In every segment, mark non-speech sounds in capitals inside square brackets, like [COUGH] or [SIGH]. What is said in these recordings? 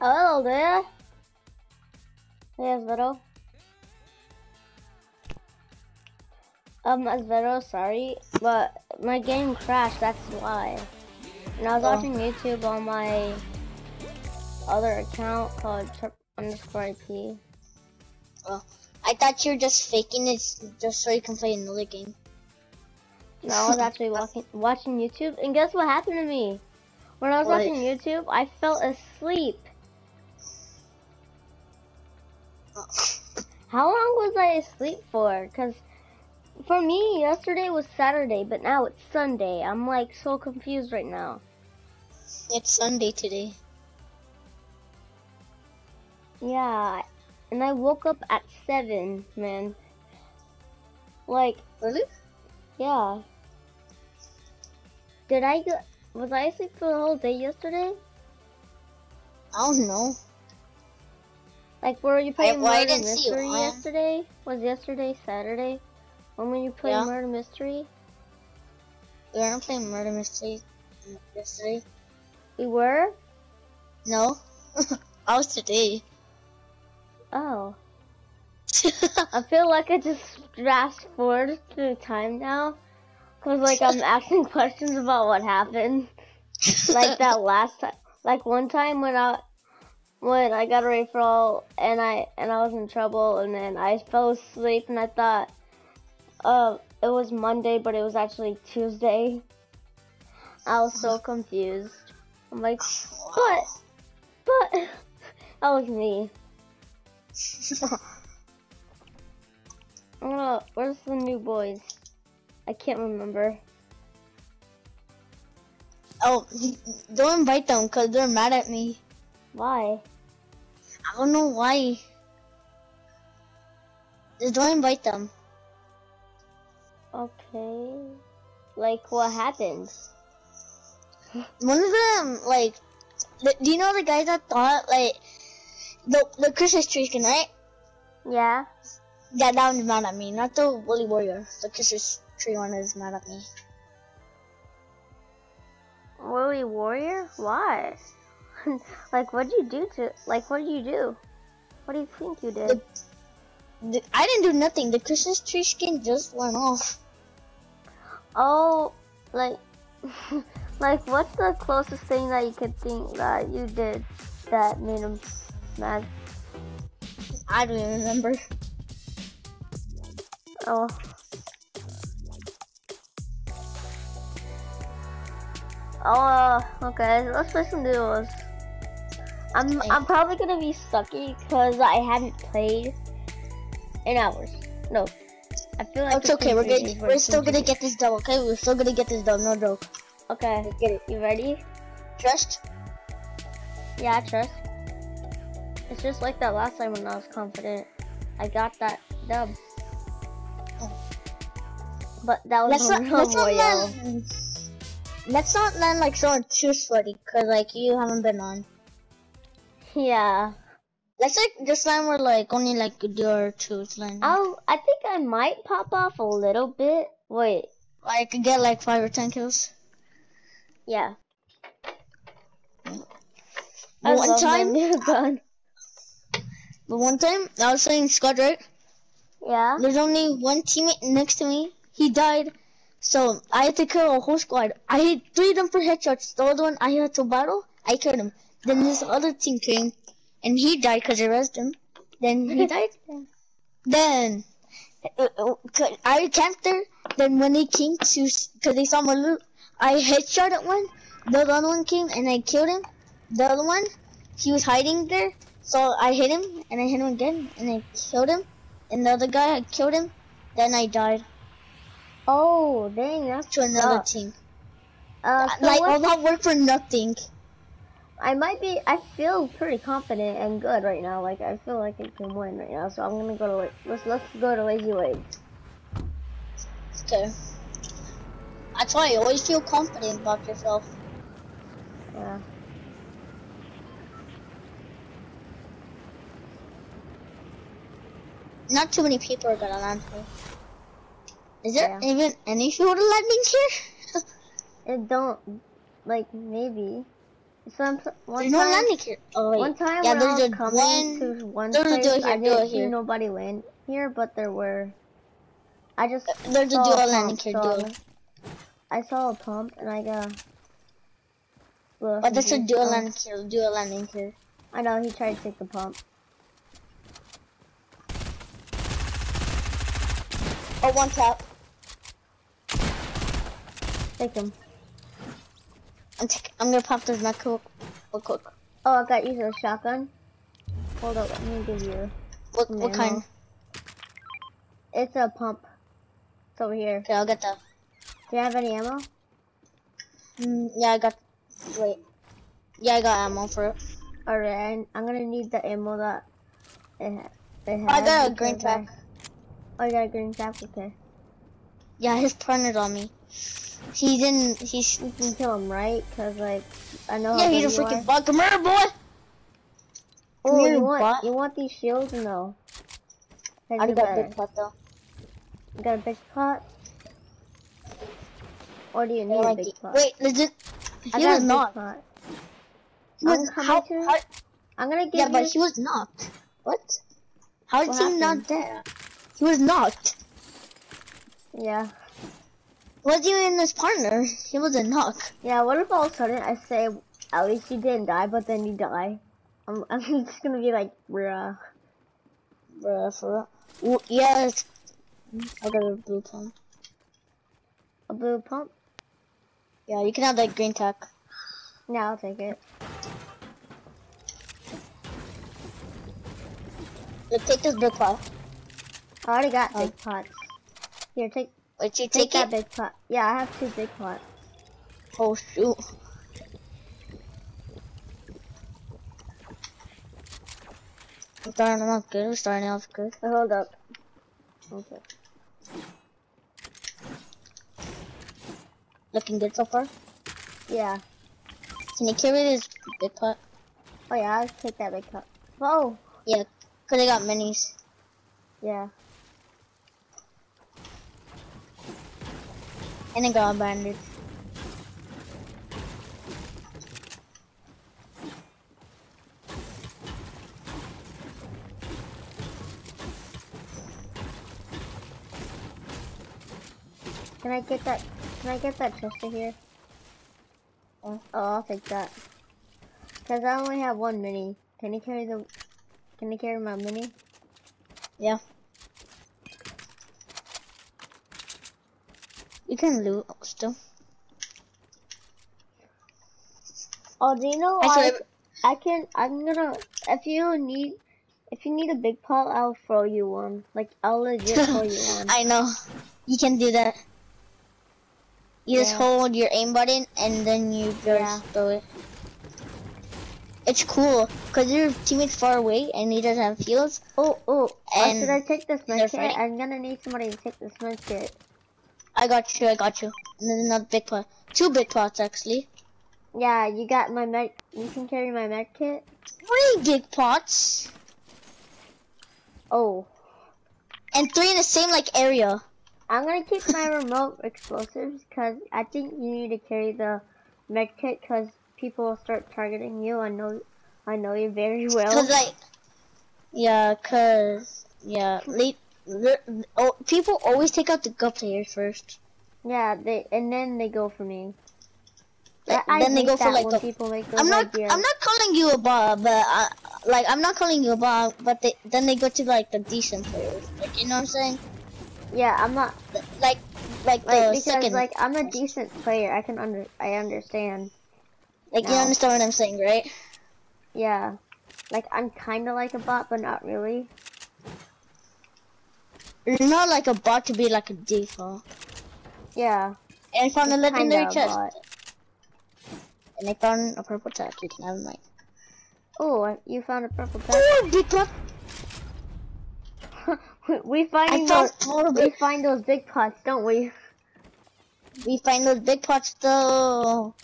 Hello there. Hey, Vero. Um, Vero, sorry, but my game crashed, that's why. And I was Oh. watching YouTube on my other account called trip underscore IP. Oh, I thought you were just faking it just so you can play another game. No, I was actually walking, watching YouTube, and guess what happened to me? When I was What? watching YouTube, I fell asleep. How long was I asleep for? Cause for me, yesterday was Saturday, but now it's Sunday. I'm like so confused right now. It's Sunday today. Yeah, and I woke up at seven, man. Like, Really? yeah. Did I go? Was I asleep for the whole day yesterday? I don't know. Like, where were you playing well, Murder Mystery yesterday? Was yesterday Saturday? When were you playing Yeah. Murder Mystery? We weren't playing Murder Mystery yesterday. We were? No. [LAUGHS] I was today. Oh. [LAUGHS] I feel like I just fast forward through time now. Cause like I'm [LAUGHS] asking questions about what happened. Like that last time. Like one time when I when I got a referral and I and I was in trouble and then I fell asleep and I thought uh it was Monday but it was actually Tuesday. I was so confused. I'm like, but but [LAUGHS] that was me. Oh, [LAUGHS] where's the new boys? I can't remember. oh, don't invite them because they're mad at me. Why? I don't know why. Just don't invite them. Okay. Like, what happened? [LAUGHS] One of them, like, the, do you know the guy that thought, like, the the Christmas tree skin, right? Yeah? Yeah, that one's mad at me, not the Woolly Warrior. The Christmas tree one is mad at me. Woolly Warrior? Why? [LAUGHS] like, what'd you do to, like, what did you do? What do you think you did? The, the, I didn't do nothing. The Christmas tree skin just went off. Oh, like, [LAUGHS] like, what's the closest thing that you could think that you did that made him mad? I don't even remember. Oh. Oh, okay. Let's play some duos. I'm I'm probably gonna be sucky because I haven't played in hours. No, I feel like it's okay. We're gonna, we're still gonna get this done. Okay, we're still gonna get this done. No joke. Okay, Get it. you ready? Trust. Yeah, I trust. It's just like that last time when I was confident. I got that dub. Oh. But that was Let's not. Let's not land. Let's not land like someone too sweaty, cause like you haven't been on. Yeah. Let's like this time we're like only like a deal or two. I'll, oh, I think I might pop off a little bit. Wait, I could get like five or ten kills. yeah. But I one time, [LAUGHS] but one time I was playing squad right. Yeah. There's only one teammate next to me. He died, so I had to kill a whole squad. I hit three of them for headshots. The other one I had to battle. I killed him. Then this other team came, and he died because I rezzed him. Then he [LAUGHS] died. Then uh, uh, I camped there. Then when they came to, because they saw my loot, I headshot at one. The other one came and I killed him. The other one, he was hiding there. So I hit him and I hit him again and I killed him. And the other guy, I killed him. Then I died Oh, dang, that's to another team. Uh, so like all that work for nothing. I might be. I feel pretty confident and good right now. Like I feel like I can win right now. So I'm gonna go to let's let's go to Lazy Lake. Okay. That's why you always feel confident about yourself. Yeah. Not too many people are gonna land here. Is there Yeah. even any people landing here? [LAUGHS] It don't like maybe Some one There's no time, landing here. Oh wait. one time yeah, when I there's was a coming one. to one there's a place, duo I here, didn't see nobody land here, but there were. I just uh, There's a dual a landing pump, here. so Dual. I saw a pump and I got. blew Oh, that's a dual juice. landing here. Dual landing here. I know he tried to take the pump. Oh, one tap. Take him. I'm. I'm gonna pop this nut. Real quick. Oh, I got you a shotgun. Hold up, let me give you. What what kind? It's a pump. It's over here. Okay, I'll get that. Do you have any ammo? Mm, yeah, I got. Wait. Yeah, I got ammo for it. Alright, I'm, I'm gonna need the ammo that it, ha- it has. I got a green pack. Oh, you got a green pack? Okay. Yeah, his partner's on me. He's in. You can kill him, right? Cause like, I know Yeah, he's a freaking bug. Come here, boy. Oh, here, you want bot. you want these shields? No. I got better. big pot though. You got a big pot? Or do you I need a like big it. pot? Wait, legit. I He got was a big not. pot. He was I'm coming how, to- how, I'm gonna give Yeah, but he was knocked. What? How is he happened? not there? He was knocked. Yeah. Was he in his partner? He was a knock. Yeah. What if all of a sudden I say at least you didn't die, but then you die? I'm [LAUGHS] I'm just gonna be like, bruh. Bruh, for real. Well, yeah, I got a blue pump. A blue pump? Yeah, you can have that green tack. Yeah, I'll take it. Look, take this blue pot. I already got Oh. big pots. Here, take Wait, you take take, that it? big pot. Yeah, I have two big pots. Oh, shoot. We're starting off good. We're starting off good. Hold up. Okay. Looking good so far. Yeah. Can you carry this big pot? Oh yeah, I'll take that big pot. Oh. Yeah, because I got minis. Yeah. And I got a bandage. Can I get that? Can I get that chest here? Oh. Oh, I'll take that. Cause I only have one mini. Can you carry the? Can you carry my mini? Yeah. You can loot still. Oh, do you know Actually, I, I can. I'm gonna. If you need, if you need a big pot, I'll throw you one. Like I'll legit throw you [LAUGHS] one. I know. You can do that. You just hold your aim button and then you just Yeah. throw it. It's cool because your teammate's far away and he doesn't have heals. Oh, oh. oh and should I take this they're med kit? I'm gonna need somebody to take this med kit. I got you. I got you. And then another big pot. Two big pots actually. Yeah, you got my med. You can carry my med kit. Three big pots Oh, and three in the same like area. I'm gonna keep my [LAUGHS] remote explosives because I think you need to carry the med kit because people will start targeting you. I know, I know you very well. [LAUGHS] Cause like, yeah, cause yeah, late. Oh, people always take out the good players first. Yeah, they and then they go for me. Like, then they go for like the. people make those I'm not. ideas. I'm not calling you a bot, but I, like I'm not calling you a bot. But they then they go to like the decent players. Like you know what I'm saying? Yeah, I'm not Like like the like because second. like I'm a decent player. I can under I understand. like you understand what I'm saying, right? Yeah, like I'm kind of like a bot, but not really. You're not like a bot to be like a default. Yeah, And I found a legendary chest. And I found a purple tag. You can have mine. Oh, you found a purple tag. Four big pot. [LAUGHS] we find those, we big. find those big pots, don't we? We find those big pots though.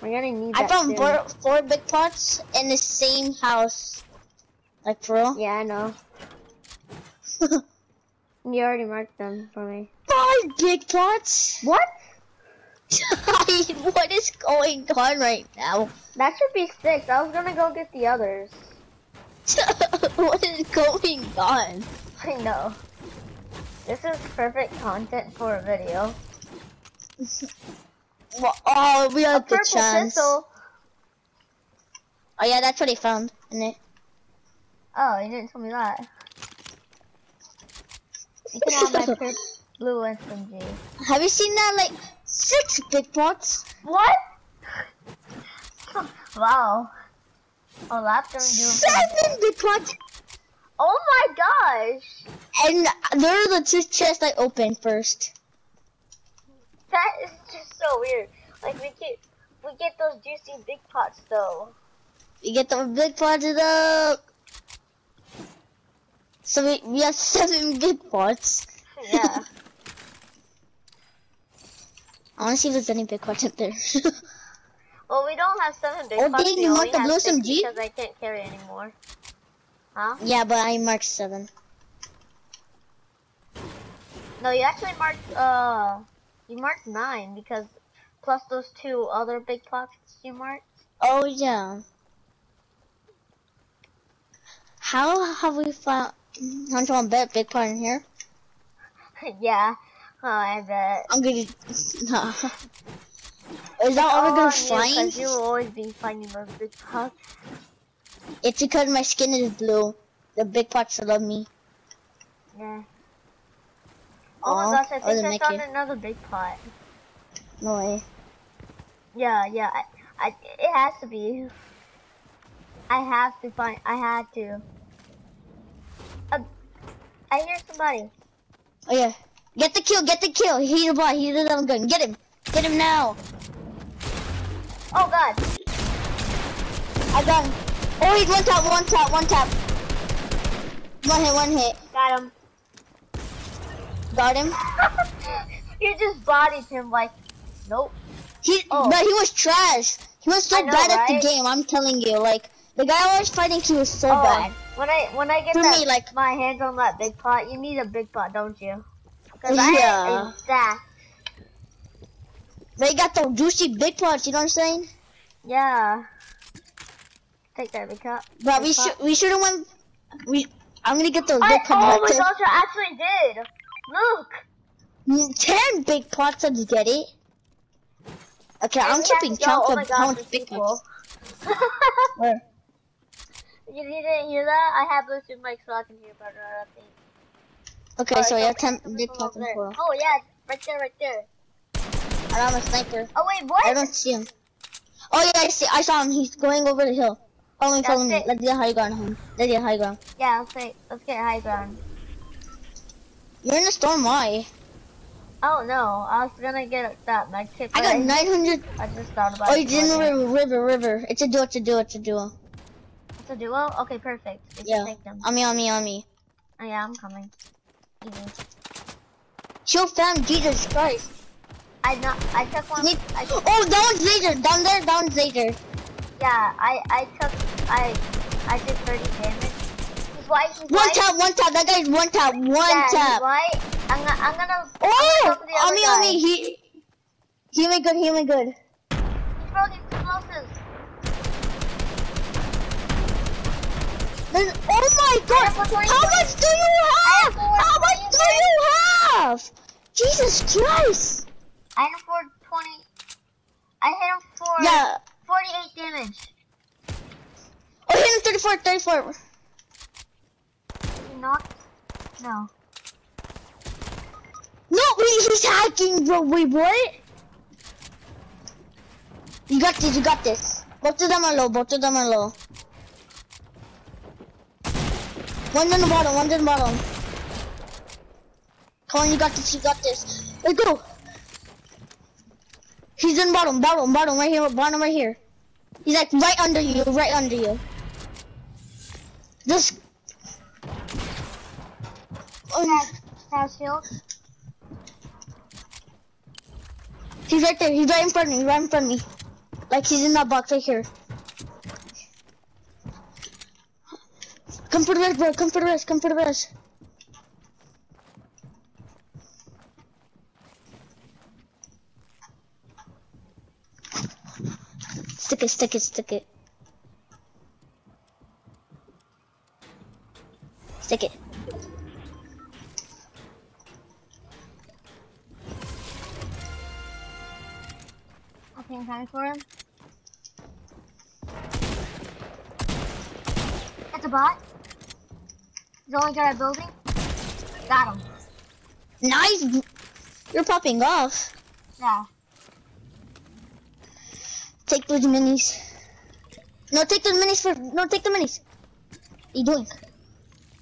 We're gonna need I found four, four big pots in the same house. Like for real? Yeah, I know. [LAUGHS] You already marked them for me. Five big pots? What? [LAUGHS] what is going on right now? That should be six. I was gonna go get the others. [LAUGHS] what is going on? [LAUGHS] I know. This is perfect content for a video. Well, oh, we A have the chance. pistol. Oh yeah, that's what he found in it. Oh, you didn't tell me that. You can have my purple blue SMG. Have you seen that like six big pots? What? wow. Oh, that's gonna do. Seven big pots, Oh my gosh! and they're the two chests I opened first. That is just so weird. Like we get we get those juicy big pots though. We get the big pots up. So we, we have [LAUGHS] seven big pots. Yeah. [LAUGHS] I want to see if there's any big pots up there. [LAUGHS] well, we don't have seven big Oh, pots. dang, we you the blue SMG? because I can't carry anymore. Huh? yeah, but I marked seven. No, you actually marked uh you marked nine because plus those two other big pots you marked. Oh yeah. How have we found? I'm trying to bet big pot in here. [LAUGHS] yeah. Oh, I bet. I'm gonna. [LAUGHS] Is that all we're Oh, gonna find? 'cause you will always be finding those big pots. It's because my skin is blue. The big pots love me. Yeah. Oh Aw, my gosh, I oh, think the I found another big pot. No way. Yeah, yeah. I, I, it has to be. I have to find. I had to. I hear somebody. Oh yeah. Get the kill. Get the kill. He's a bot. He's a gun. Get him. Get him now. Oh God. I got him. Oh, he's one tap. One tap. One tap. One hit. One hit. Got him. Got him. [LAUGHS] you just bodied him like. Nope. He, Oh. but he was trash. He was so know, bad at right? the game. I'm telling you, like the guy I was fighting, he was so Oh, bad. When I when I get For that, me, like- my hands on that big pot, you need a big pot, don't you? Cause I Yeah. a. They got the juicy big pots. You know what I'm saying? Yeah. Take that big pot. But big we should we should have won. We I'm gonna get those I, big oh my pots. gosh, I actually did. Look. Ten big pots. Let's get it. Okay, And I'm keeping count oh of how there's big pots. [LAUGHS] Where? You, didn't hear that? I have Bluetooth mic so I can hear better, I think. Okay, Oh, so we have ten big from in there. Oh yeah, right there, right there. I have a sniper. Oh wait, what? I don't see him. Oh yeah, I see. I saw him. He's going over the hill. Follow me, follow me. Let's get high ground home. Let's get high ground. Yeah, let's say, let's get high ground. You're in the storm. Why? Oh no, I was gonna get that med kit. I got 900. I just thought about Oh, it. it's in the river, river, river. It's a duo, it's a duo, it's a duo. A duo? Okay, perfect. We Yeah. take them. On me, on me, on me. Oh yeah, I'm coming. Easy. Chill fam, Jesus Christ. I not. I took one. Need- I took, Oh, down Zader, down there, down Zader. yeah, I I took. I I did 30 damage. He's white. He's One white. tap, one tap, that guy's one tap, one yeah, he's tap. white. I'm gonna. I'm gonna. Oh, I'm gonna go for the on me, guy. on me, he, he made good, he made good. He's broken There's, oh my god, how much do you have? How much do you have? Jesus Christ. I hit him for 20. I hit him for Yeah, 48 damage. oh, hit him 34, 34. He knocked. No. No, he, he's hacking, bro. Wait, what? You got this, you got this. Both of them are low, both of them are low. One's in the bottom, one's in the bottom. Come on, you got this, you got this. Let's go. He's in bottom, bottom, bottom, right here, bottom right here. He's like right under you, right under you. This. Oh, Has shield. He's right there. He's right in front of me. Right in front of me. Like he's in that box right here. Come for the rest, bro. Come for the rest. Come for the rest. Stick it, stick it, stick it. Stick it. Okay, I'm coming for him. That's a bot. He's only got a building. Got him. Nice! You're popping off. Yeah. Take those minis. No, take those minis first. No, take the minis. What you doing?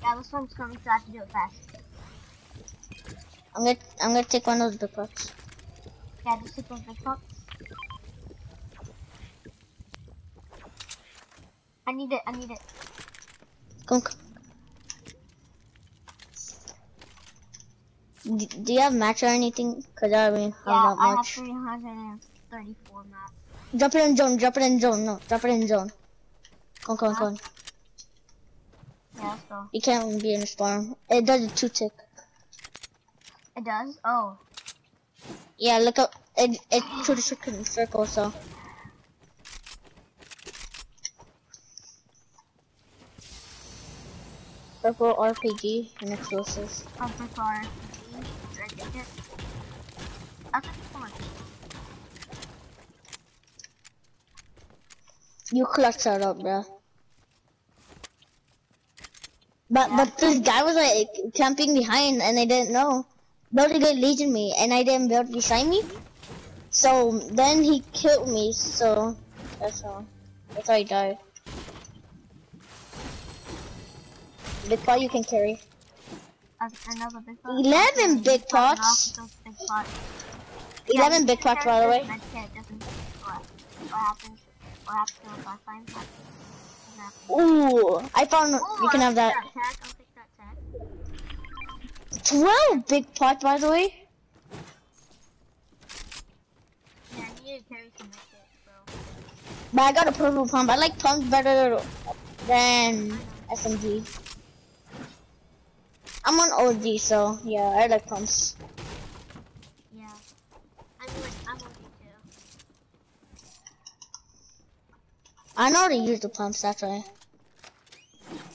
Yeah, this one's coming, so I have to do it fast. I'm gonna, I'm gonna take one of those big pots. Yeah, just take those big pots. I need it, I need it. Come, come. Do, do you have match or anything? Cause I mean, Yeah, I'm not I have much. 334 maps. Drop it in zone. Drop it in zone. No, drop it in zone. Come, come, come. Yeah, let's go. You can't be in a storm. It does a two tick. It does? Oh. Yeah, look up. It it two the circle circle. So purple RPG and explosives. I'm for far. You clutch that up, bro. But but this guy was like camping behind, and I didn't know. Built a good legion me, and I didn't build beside me. So then he killed me. So that's how. That's how he died. Big pot you can carry. Another big pot. 11 big pots. big pots. 11 big pots, by the way. Med kit doesn't what, what happens? What happens to if I find that? Doesn't happen. Ooh, I found Ooh, you can have that. take tag. I'll take that 12 big pots, by the way. Yeah, I need to carry some med kit, bro. But I got a purple pump. I like pumps better than SMG. I'm on OG, so yeah, I like pumps. Yeah. I'm like, I'm on you too. I know how to use the pumps, that's why.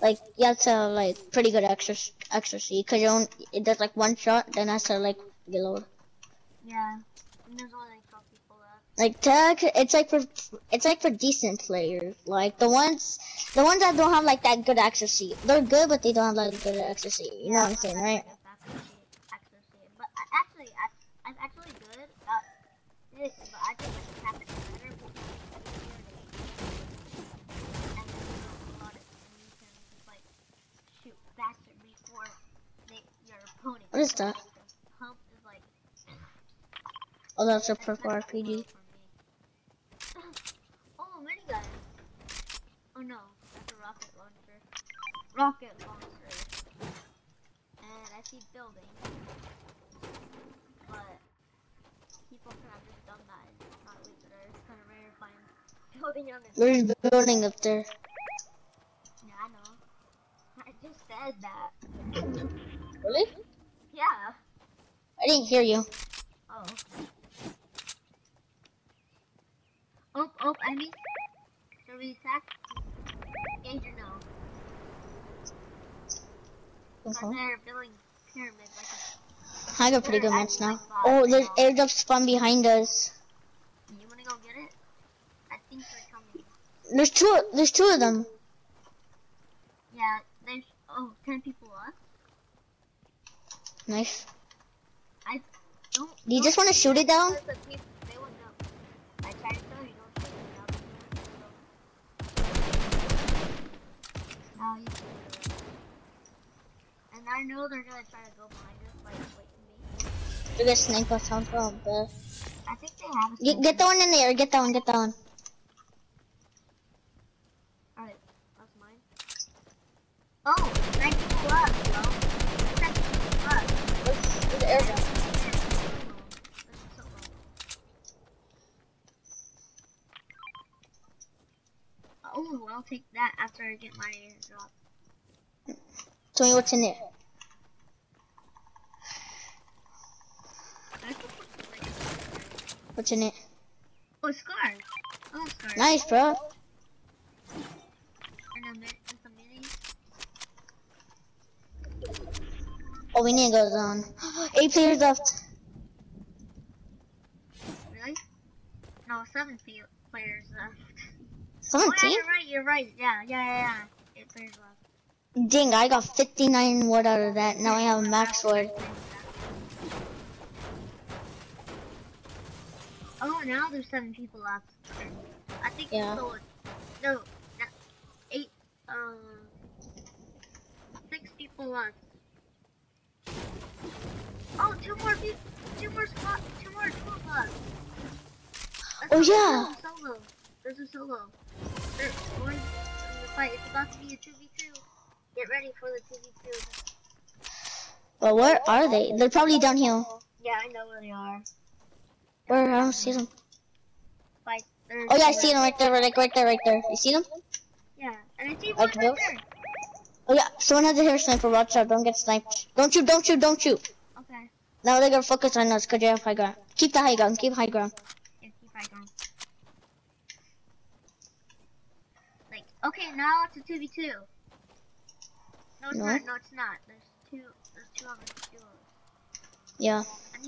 Like, you have to have, like, pretty good accuracy, accuracy cause you don't, it does like one shot, then has to like, reload. Yeah. And there's only like 12 people left. Like tag, it's like for it's like for decent players. Like the ones, the ones that don't have like that good accuracy. They're good, but they don't have like good accuracy. You know what I'm saying, right? But actually, I, I'm actually good this, but I think like tap it better because and then you know, a lot of and you can like shoot faster before they, your opponent. What is that? The Pump is like Oh, that's a purple RPG. for me. oh, minigun. Oh no, that's a rocket launcher. Rocket launcher. And I see building. But people could have just done that and not leave it there. It's kind of rare to find building on this. There's a building up there. Yeah, I know. I just said that. Really? Yeah. I didn't hear you. Oh. Oh, oh, I mean. Should we attack? Or no? Because Okay. Uh-huh. they're building pyramids like a I got pretty good match now. Oh, there's airdrop spawn behind us. You wanna go get it? I think they're coming. There's two. There's two of them. Yeah, there's oh, 10 people left. Nice. I don't. Do you just want to shoot it down? Because the And I know they're gonna try to go behind us, like wait for me. You get snipe us out from the. I think they have. Get, get the one in there. Get that one. Get that one. Alright, that's mine. Oh, 9 people left, bro. 10 people left. What's the airdrop? Oh, I'll take that after I get my airdrop. Tell me what's in there. I could put, like, What's in it? Oh, scars. Oh, card. Nice, bro. And a mi- and some minis. Oh, we need to go zone. [GASPS] Eight players left. Really? No, seven players left. Oh, yeah, Seventeen? you're right, you're right. Yeah, yeah, yeah, yeah. Eight players left. Dang, I got 59 wood out of that. Now I have a max wood. Oh, now there's seven people left. I think Yeah. so. No, no, eight, um, six people left. Oh, two more people, two more spot, two more twelve left. That's Oh, a yeah. Solo. There's a solo. They're going to the fight. It's about to be a two v two. Get ready for the two v two. But where are they? They're probably down here. Yeah, I know where they are. Where? I don't see them. Oh yeah, I see them right there, like right there, right there. You see them? Yeah, and I see Like one right those? there. Oh yeah, someone has a hair sniper. Watch out, don't get sniped. Don't shoot, don't shoot, don't shoot. Okay. Now they're gonna focus on us because you have high ground. Keep the high ground, keep high ground. Yeah, keep right going. Like, okay, now it's a 2v2. No, it's No. not. No, it's not. There's two. There's two of us. Two of us. Yeah.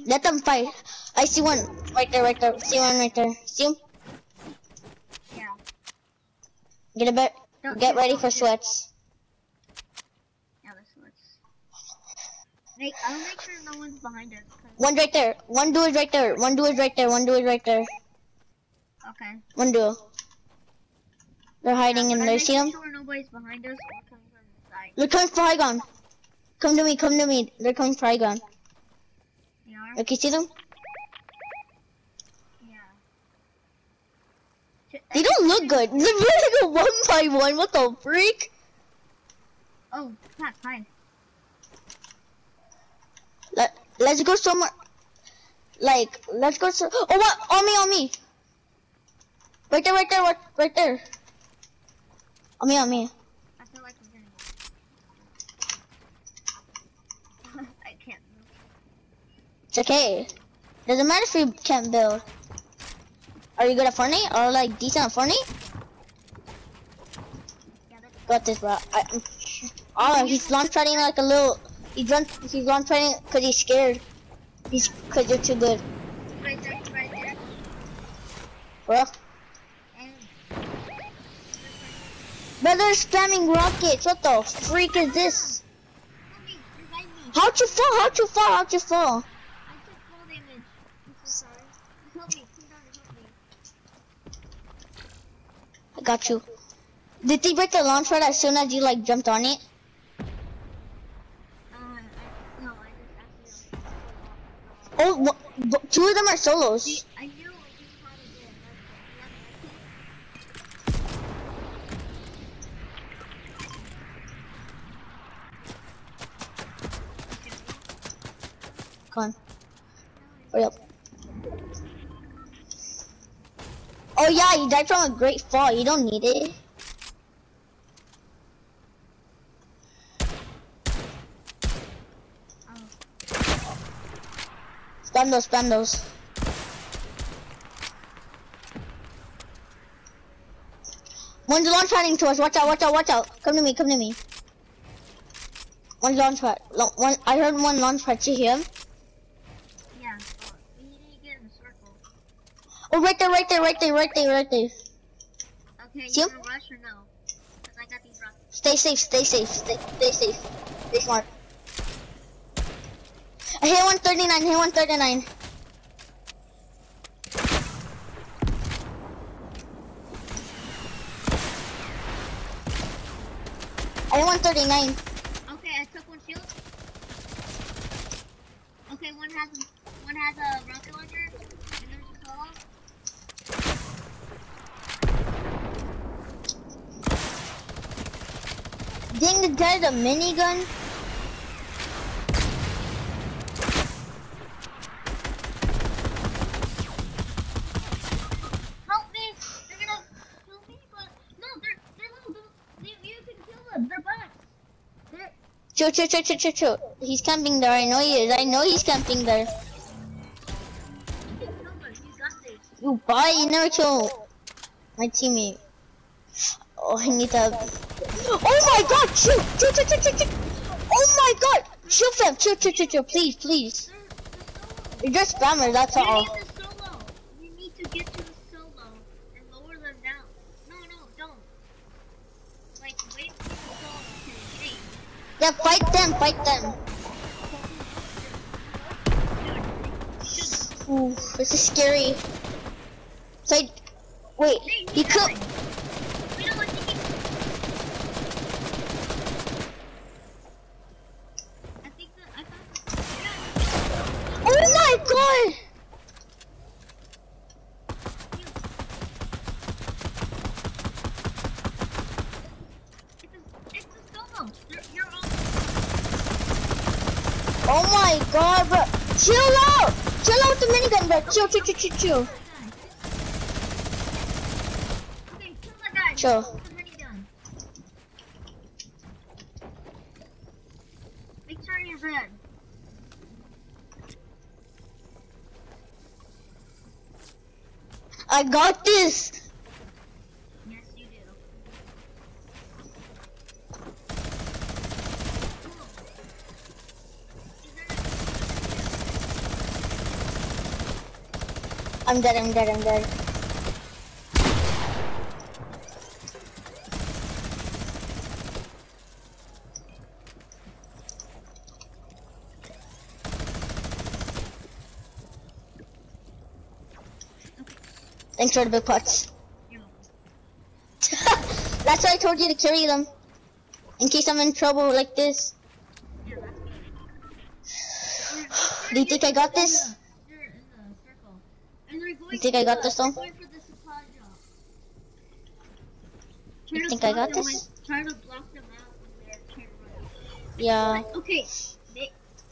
Let them fight. I see one right there, right there. See one right there. See him? Yeah. Get a bit. Don't Get ready for sweats. Yeah, this one's. Make. I'll make sure no one's behind us. One right there. One dude is right there. One dude is right there. One dude is right there. Okay. One dude. They're hiding in I'm there. See them? sure nobody's behind us or coming from. They're coming ground. Come to me. Come to me. They're coming for high ground. They are. Look, you see them? Yeah. They don't look good. [LAUGHS] They're really go one by one. What the freak? Oh, Pat, hi. Let, let's go somewhere. Like, let's go. So- oh, what? On me, on me. Right there, right there, right, right there. On me, on me. I feel like I'm gonna. I can't move. It's okay. Doesn't matter if you can't build. Are you good at Fortnite? Or like decent at Fortnite? Got this, bro. I, [LAUGHS] oh, he's launch padding like a little. He's run. He's launch padding because he's scared. He's because you're too good, right there, right there. bro. And But they're spamming rockets. What the freak is this? How'd you fall? How'd you fall? How'd you fall? I took fall damage. I'm so sorry. Help me, come down and help me. I got you. Did they break the launch pad as soon as you like jumped on it? Uh, I, no, I just accidentally. Oh, two of them are solos. I knew I just how to do it. Come on. Hurry up. Oh yeah, you died from a great fall. You don't need it. Spam those, spam those. One's launch padding to us. Watch out, watch out, watch out. Come to me, come to me. One's launch pad. One, I heard one launch pad. See him? Yeah, get in a circle. Oh, right there, right there, right there, right there, right there. Okay, See you him? rush or no? Cause I got these rockets. Stay safe, stay safe, stay, stay safe. Stay smart. I hit 139, hit 139. I hit 139. Okay, I took one shield. Okay, one has one has a rocket launcher, and there's a solo. Dang, the guy's a minigun. Help me! They're gonna kill me, but no, they're they're little. You can kill them. They're bots. They're Chill, chill, chill, chill, chill, chill. He's camping there. I know he is. I know he's camping there. you kill. You. You bye, you never kill. My teammate. Oh, I need to. Oh my god! Chill! Chill, chill, chill, chill, chill. Oh my god! Chill, fam. Chill, chill, chill, chill. Please, please. You're just spammer, that's all. need the solo. We need to get to the solo and lower them down. No, no, don't. Like, wait for the solo to engage. Yeah, fight them, fight them. Ooh, this is scary. So, I, wait, he could. We don't want to get. I think that I found. Yeah. Oh my god! It's a, it's a solo. You're, you're Oh my god, bro. Chill out! Chill out with the minigun, bro. Chill, chill, chill, chill, chill. Okay, kill that guy. Sure. Kill the minigun. Make sure he's red. I got this. I'm dead, I'm dead, I'm dead. Big pots. [LAUGHS] That's why I told you to carry them. In case I'm in trouble like this. Me. [SIGHS] Do you think I got this? You think I got this, though? You think I got this? Yeah. Okay,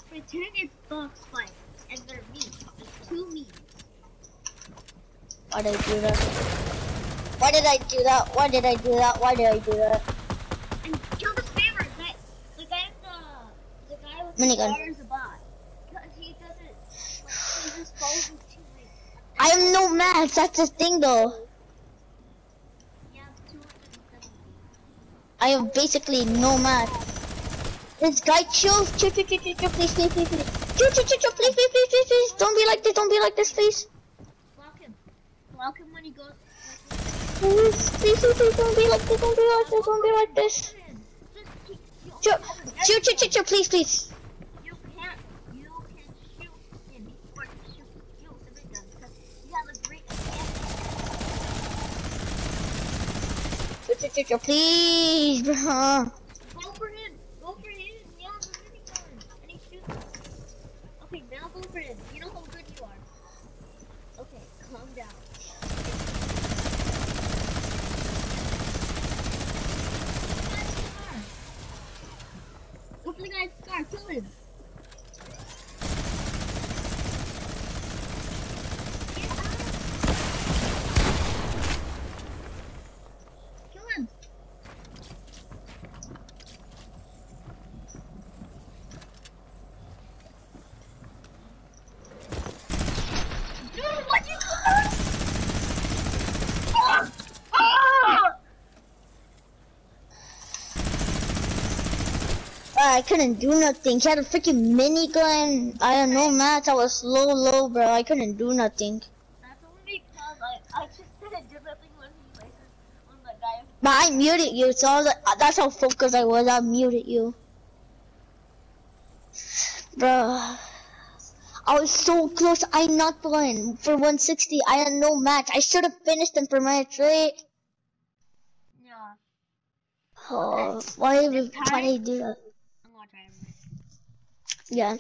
pretend it's box fight, and they're. It's two meat. Why did I do that? Why did I do that? Why did I do that? Why did I do that? And kill the spammer. That the guy with the the guy with Minigun. the bar is a bot. Because he doesn't like he just follows his teammates. I have no max. That's the thing, though. Yeah, 270. I have basically no max. This guy chills. Chill, chill, chill, chill, chill, please, please, please, please. Chill, chill, chill, chill, please, please, please, please, please. Don't be like this. Don't be like this, please. Block him. When he goes. Like, Please, please, please, please. Don't be like this. Don't be like this. Don't be like this. Just keep, you, Chill, chill, chill, chill, chill, please, please. you can't. You can shoot him shoot chill, please, bro. Go for him. Go for him. A mini gun and he shoots. Okay, now go for him. You know how good you are. Okay, calm down. Go for the guy's scar. Kill him. Get out. Kill him. Dude, what you Ah! Ah! I couldn't do nothing. He had a freaking minigun. I had no match. I was low, low, bro. I couldn't do nothing. That's only because I, I just didn't do nothing when he like on the guy. But I muted you, so I like, uh, that's how focused I was. I muted you. Bro. I was so close. I knocked one for 160. I had no match. I should have finished him for my trade. Yeah, Oh, why would I do that? I'm gonna try him. Yeah.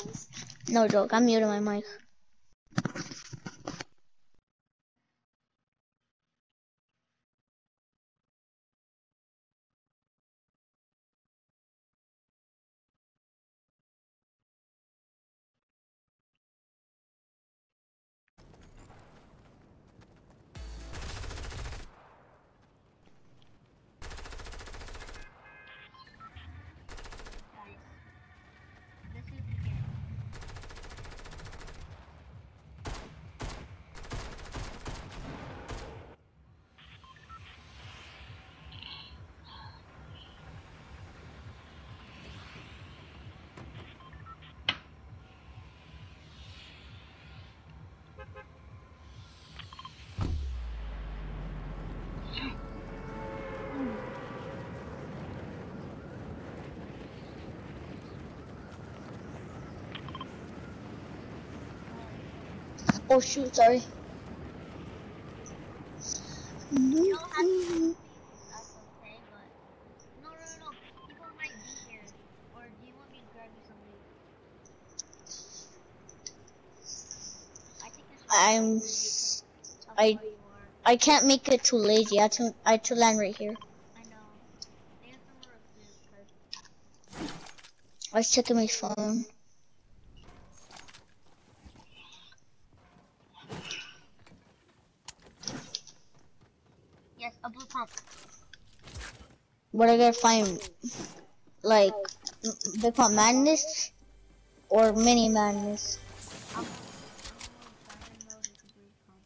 No joke. I'm muting my mic. Guys, this is the game. Oh shoot, sorry. You don't have to. No, no, no, no. Here. I'm. I-. I can't make it too lazy. I had to. I had to land right here. I know. Have because I was checking my phone. yes, a blue pump. What I gotta find? Like, Big Pump Madness or Mini Madness? I'm gonna, I'm gonna try and load with the blue pump.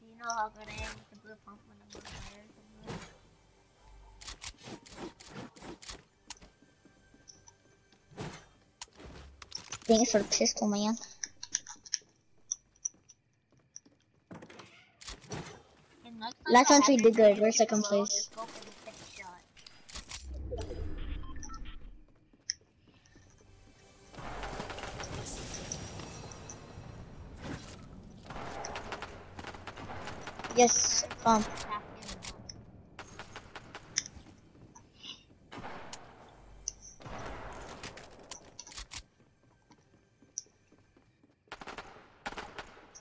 You, know how good I am with the blue pump when I'm on fire? Thanks for the pistol, man. Last time we did good. We're second place. go In.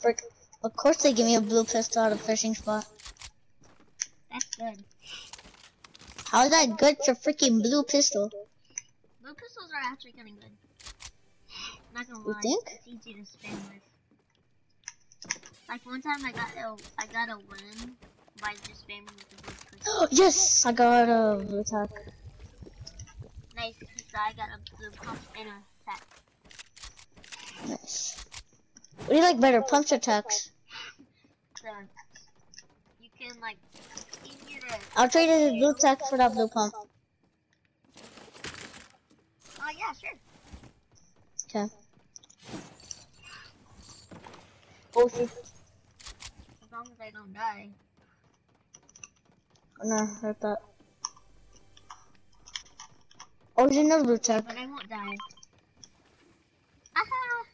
frick. Of course they give me a blue pistol at a fishing spot. That's good. How is that good for freaking blue pistol? Blue pistols are actually kind of good. Not gonna You lie, think? it's easy to spam with. Like one time I got a, I got a win by just spamming the [GASPS] yes, I got a blue attack. nice, so I got a blue pump and a attack. Nice. What do you like better, pumps or attacks? [LAUGHS] So you can like. I'll trade a blue attack for that blue pump. Oh yeah, sure. Okay. Shoot. As long as I don't die. No, hurt that. Oh, there's another blue attack. But I won't die. Aha!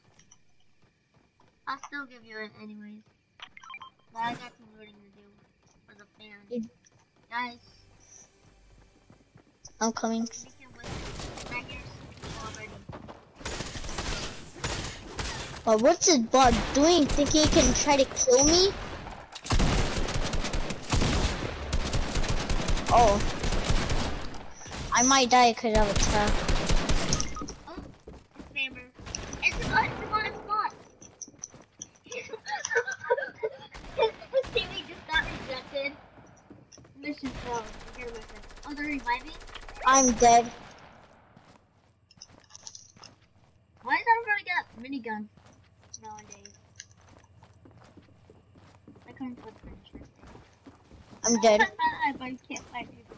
I'll still give you it anyways. But I got some looting to do for the. You- Guys, I'm coming. we can win. Right here's people already. Oh, what's this bot doing? Thinking he can try to kill me? Oh. I might die because of attack. Oh, spammer. It's a bot, it's a bot, it's a bot. his, [LAUGHS] his teammate just got rejected. Mission failed. Here with it. Oh, they're reviving? I'm dead. Why is everybody got minigun nowadays? I couldn't put for. I'm dead. I but you can't find people.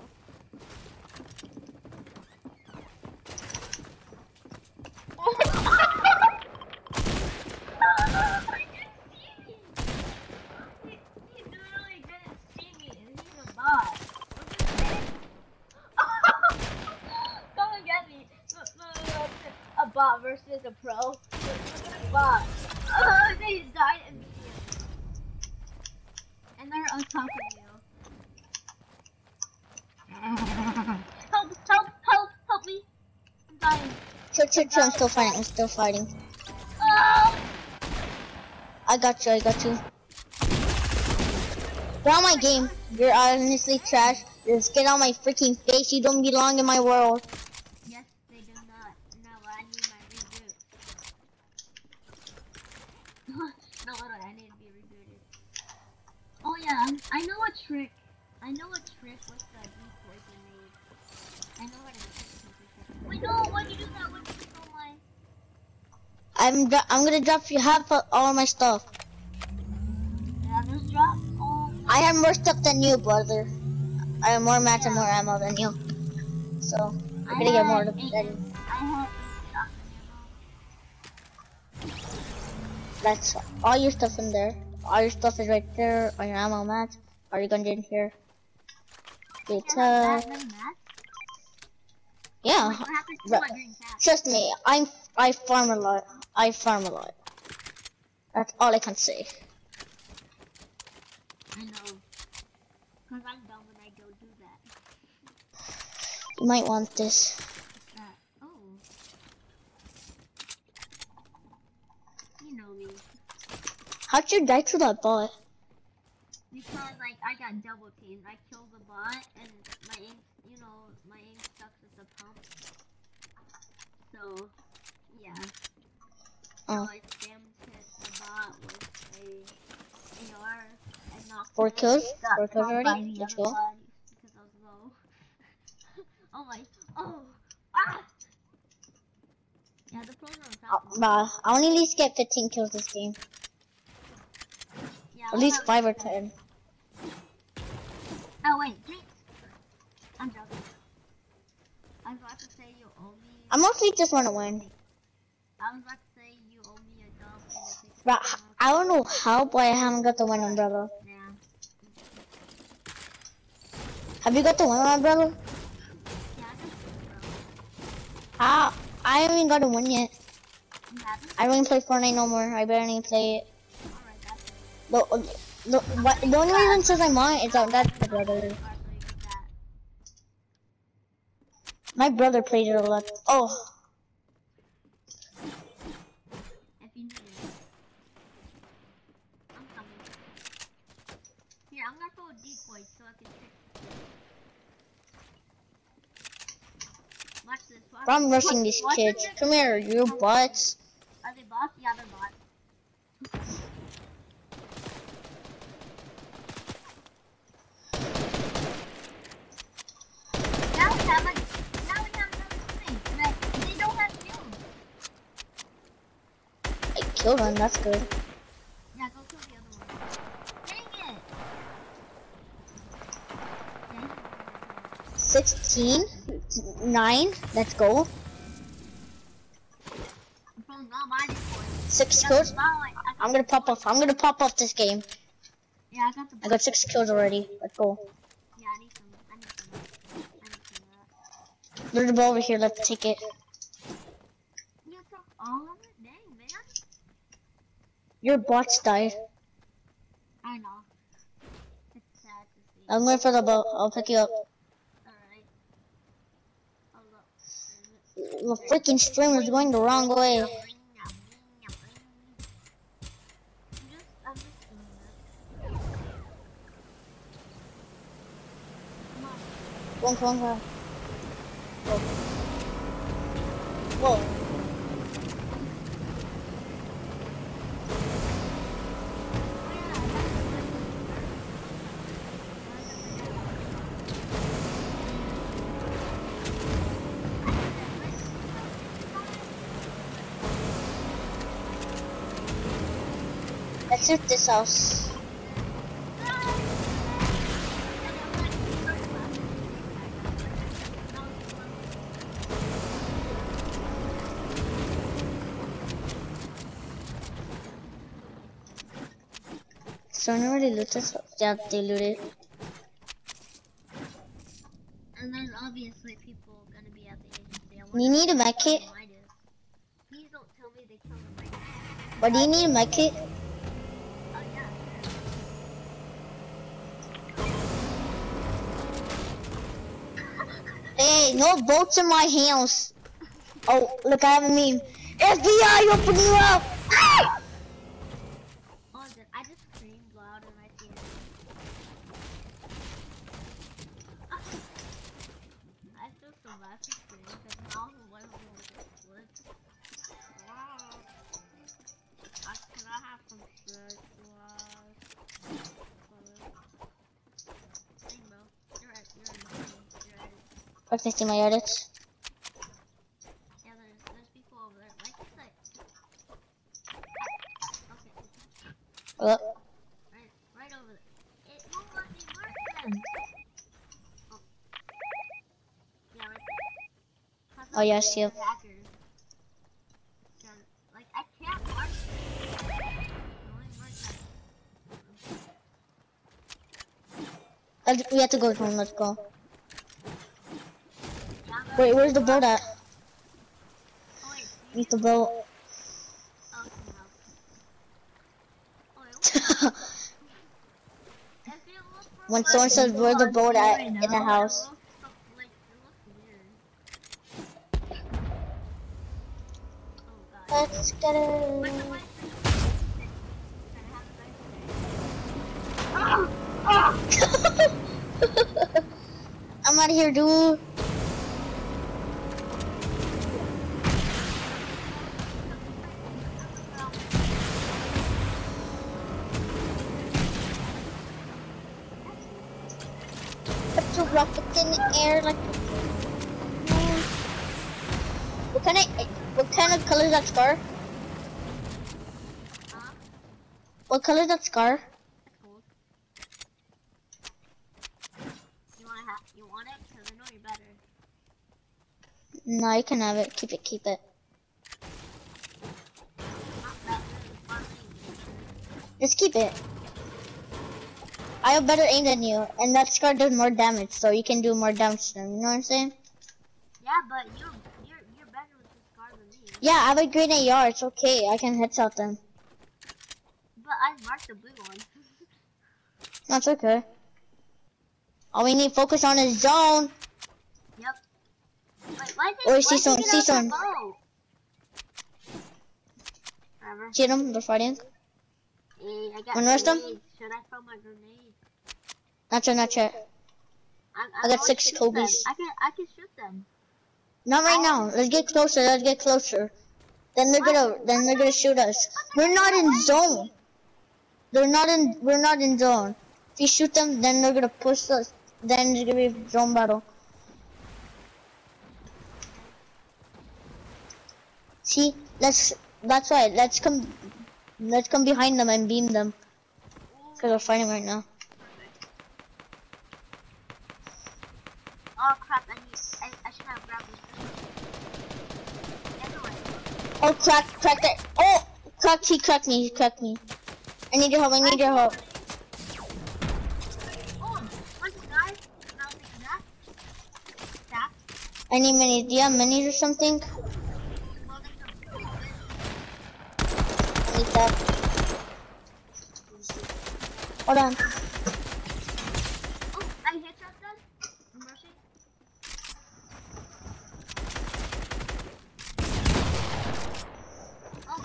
He- he literally didn't see me, and he's a bot. Come and get me. Look, look, look, look. A bot versus a pro. Look, look at the bot. Oh, they died immediately. And they're on top of you. [LAUGHS] Help, help, help, help me. I'm dying. Chill, chill, chill. I'm still fighting. I'm still fighting. Oh! I got you. I got you. Get out oh my game. You're honestly trash. Just get out my freaking face. You don't belong in my world. Yes, they do not. No, I need my reboot. no, hold on, I need to be rebooted. Oh yeah, I'm- I know a trick. I know a trick with the decoys I made. I know how to trick people. Wait, no, why'd you do that? Why'd you steal my... I'm I'm gonna drop you half of all my stuff. Yeah, just drop all my... I have more stuff than you, brother. I have more mats and more ammo than you. So I'm I gonna get more than eight- than you. I have eight shotgun ammo. That's all your stuff in there. All your stuff is right there. All your ammo mats. All your guns in here. The You have that attack. many mats? Yeah. Oh Wait, what to Right. my green cat? Trust me, I'm I farm a lot. I farm a lot. That's all I can say. I know. Cause I'm dumb when I go do that. You might want this. That? Oh. You know me. How'd you die to that bot? Because like I got double teamed. I killed the bot and my aim you know, my aim sucks at the pump. So yeah. Oh. So I spammed hit the bot with a AR and knocked Four kills? Four kills already? Let's go. Because I was low. [LAUGHS] oh my oh ah Yeah the on top. Uh, Bruh, I to at least get 15 kills this game. Yeah, At least 5 or 10. Oh wait, Jinx. I'm joking. I was about to say you owe me. I mostly just want to win. I was about to say you owe me a dub. and if we Bruh, split I don't know how, but I haven't got the win umbrella. up- Yeah. Have you got the win umbrella? Yeah, I bro. Ah, I haven't got a win yet. I don't even play Fortnite no more. I barely even play it. Alright, that's it. The, the, what, the only reason says I'm on is that that's my brother. Alright, so you get that. My brother played it a lot. Oh, If you need it. I'm coming. Here, I'm gonna throw a decoy so I can trick. Watch this. Watch I'm rushing these kids. Come here, you butts. Are they bots? Yeah, they're bots. Now we have a, now we have another thing. Like, they don't have shields. I killed one, that's good. Yeah, go kill the other one. Dang it! Dang it. 16, 9, let's go. Decoys. 6 Yeah, kills. wow, I- I got I'm gonna pop off. I'm gonna pop off this game. Yeah, I got the I got 6 kills already. Let's go. Yeah, I need some. I need some. I need some. There's a ball over here. Let's take it. You took all of it? Dang, man. Your bots died. I know. It's sad to see. I'm going for the ball. I'll pick you up. Alright. The freaking stream is going the wrong way. On, come. Whoa. Whoa. Let's this house. Someone already loot. Yeah, they looted. And there's obviously people gonna be at the agency. You need a med kit? they might have. Please don't tell me they killed him right. But do you need a med kit? Oh yeah. Hey, no boats in my house. Oh, look, I have a meme. FBI, open you up! Okay, my edits. Yeah, there's, there's people over there. Like I said. Okay. Oh, Right, right over there. It won't let me mark them. Oh. Yeah, right there. Oh, yes, they're yep. Like, I can't mark them. I mark them. we have to go home. Let's go. Wait, where's the boat at? Meet the boat. [LAUGHS] when someone says where the boat at in the house. Let's get it. [LAUGHS] I'm out of here, dude. In the air like. What kind of what kind of color is that scar? Huh? What color is that scar? You ha- you want it? Cause I know you're better. No, you can have it. Keep it. Keep it. Not better. Finally. Just keep it. I have better aim than you, and that scar does more damage, so you can do more damage to them. You know what I'm saying? Yeah, but you're you're you're better with this scar than me. Yeah, I have a green AR. It's okay. I can headshot them. But I marked the blue one. [LAUGHS] That's okay. All we need focus on is zone. yep. Wait, why I did see why eh, someone, see you someone. boat? See them? They're fighting. Hey, I got rush them? Should I throw my grenade? Not yet, not yet. I'm, I I'm got six shoot them. I can I can shoot them. Not right now. Let's get closer. Let's get closer. Then they're gonna, then they're gonna shoot us. We're not in zone. They're not in. We're not in zone. If you shoot them, then they're gonna push us. Then it's gonna be zone battle. See, let's. That's right. Let's come. Let's come behind them and beam them. Cause we're fighting right now. Oh crap! I need I, I should have grabbed this. Oh, crack, crack that. Oh, crack. He cracked me. He cracked me. I need your help. I need your help. oh, what's the guy? And I'll take that. That. I need minis. Do you have minis or something? Well, there's some- I need that. Hold on. Oh, I hit shot them. Mercy. Oh,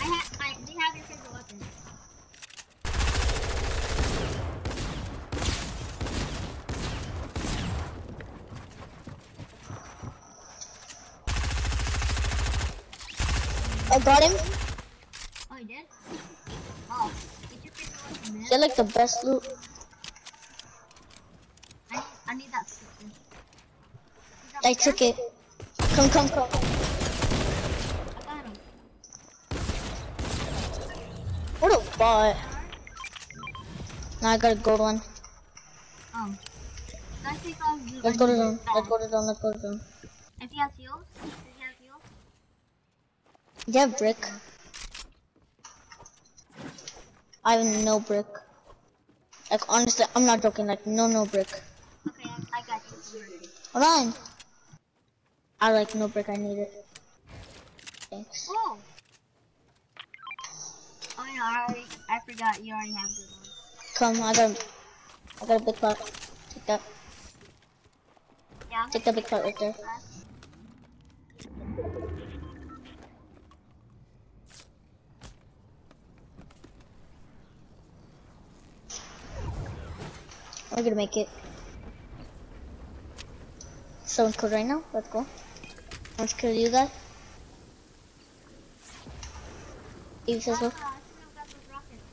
I have. I they have your favorite weapon. I got him. [LAUGHS] Oh, you did? Oh, get your favorite weapon, man. They're like the best loot. I need, I need that. That I took it. Come, come, come. I got him. What a bot. Now I got a gold one. Oh. Um, can I take all the Let's go to them. Let's go to them. Let's go to them. If he has heals, if he has heals. You have brick. I have no brick. Like honestly, I'm not joking. Like no, no brick. Okay, I, got you. Hold on. I like no brick. I need it. Thanks. Oh. Oh yeah, I already, I forgot you already have good ones. Come, I got, I got a big pot. Take that. Yeah. Take the big pot right there. We're gonna make it. Someone cool right now. Let's go. Let's kill you guys. Eve says so. I got those rockets.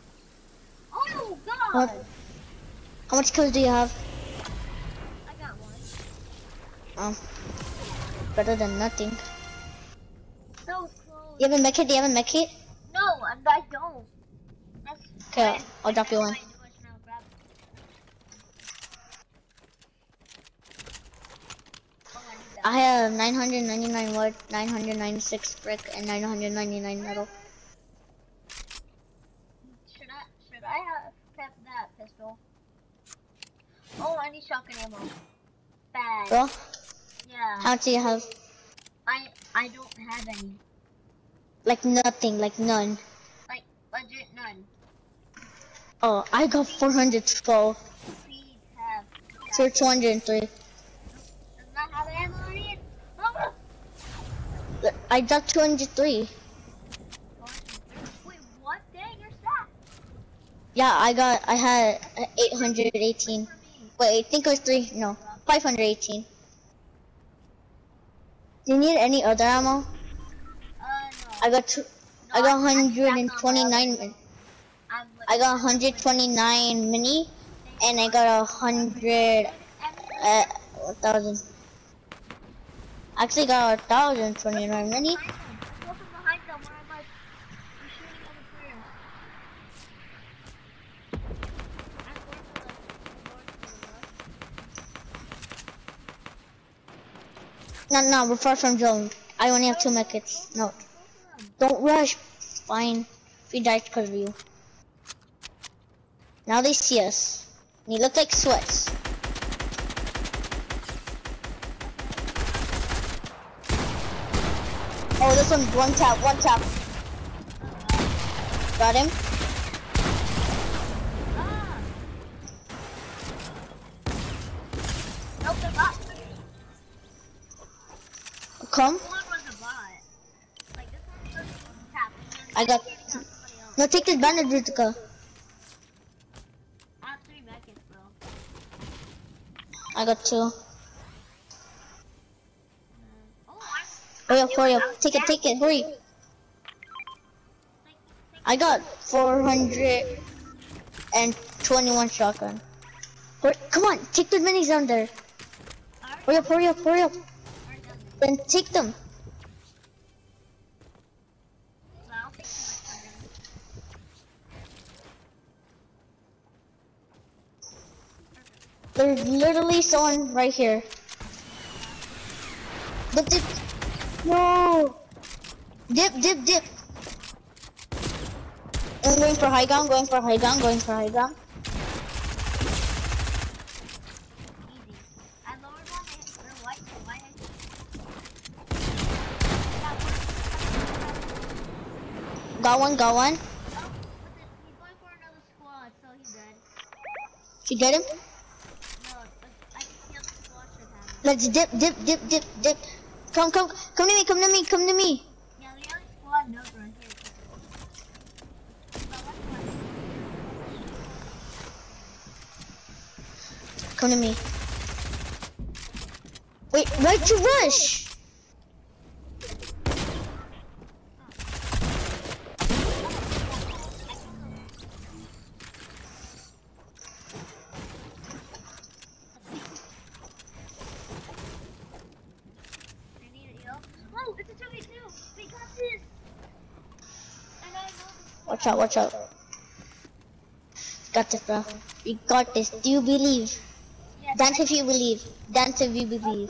Oh god! What? How much kills do you have? I got one. Um, better than nothing. So close. You have a mech kit? Do you have a mech kit? No, I, I don't. Okay, I'll drop you one. might do it now, grab it. Oh, I need that. I have 999 wood, 996 brick, and 999 metal. Should I should I have kept that pistol? Oh, I need shotgun ammo. Bad. Girl, Yeah. how do you have? I I don't have any. Like nothing, like none. Like legit none. Oh, I got 412. Please. for 203. Does not have ammo! I dropped 203. Wait, what? Dang, you're stacked. Yeah, I got, I had uh, 818. For. Wait, I think it was three, no, 518. Do you need any other ammo? Uh, no. I got two, I got 129, I'm I got 129 mini, and I got a hundred, uh, 1,000. Actually got a thousand mini. For the left. No, no, we're far from zone. I only have two medkits. No, don't rush. Fine. We died because of you. Now they see us. You look like sweats. This one's one tap, one tap. Got him. Come. I got-. No, take this bandage, bro. I got two. Hurry up, hurry up. Take it, take it, hurry. I got 421 shotgun. Hurry, come on, take the minis down there. Hurry up, hurry up, hurry up. Then take them. There's literally someone right here. Dip, dip. No. Dip, dip, dip. I'm going for high ground, going for high ground, going for high ground. Easy. I lowered one, they, they're white, white head. Yeah, Got one, got one. Oh, what's it? He's going for another squad, so. You get him? No, but I can see the squad him. Let's dip, dip, dip, dip, dip. Come, come, come to me, come to me, come to me. Come to me. Wait, why'd you rush? I need a heal. Oh, it's a 2v2! We got this! And I know this Watch out, watch out. Got this, bro. We got this. Do you believe? Dance if you believe. Dance if you believe.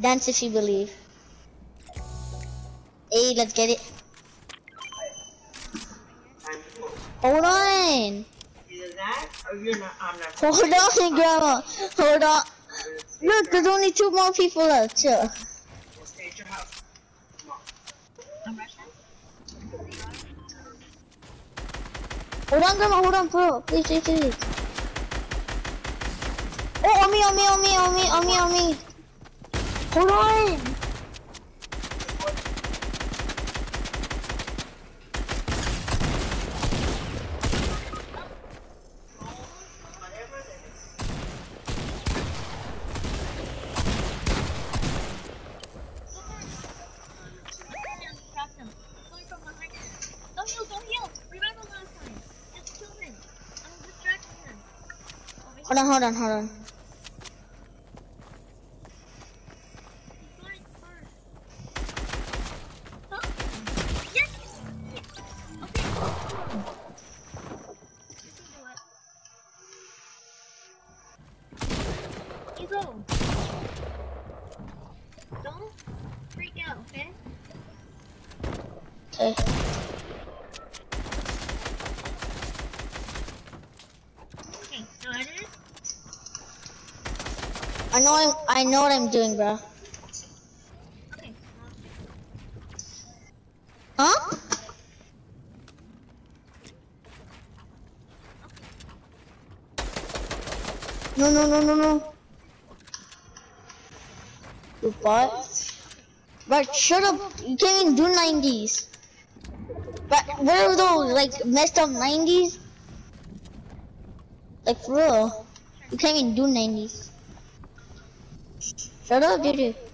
Dance if you believe. Hey, let's get it. Hold on. Either that or you're not. I'm not. Hold on, Grandma. Hold on. Look, there's only two more people left. Chill. We'll stay at your house. Come on. I'm Russian? Hold on, Grandma. Hold on, bro. Please, please, please. Oh, on me, on me, on me, on me, on me, on me. Hold on. Whatever it is. Don't heal, don't heal! Remember last time. Just kill him. I'm distracting him. Over Hold on, I know what I'm doing, bro. Huh? No, no, no, no, no. You bot. But shut up. You can't even do 90s. But what are those, like, messed up 90s? Like, for real. You can't even do 90s. Shut up,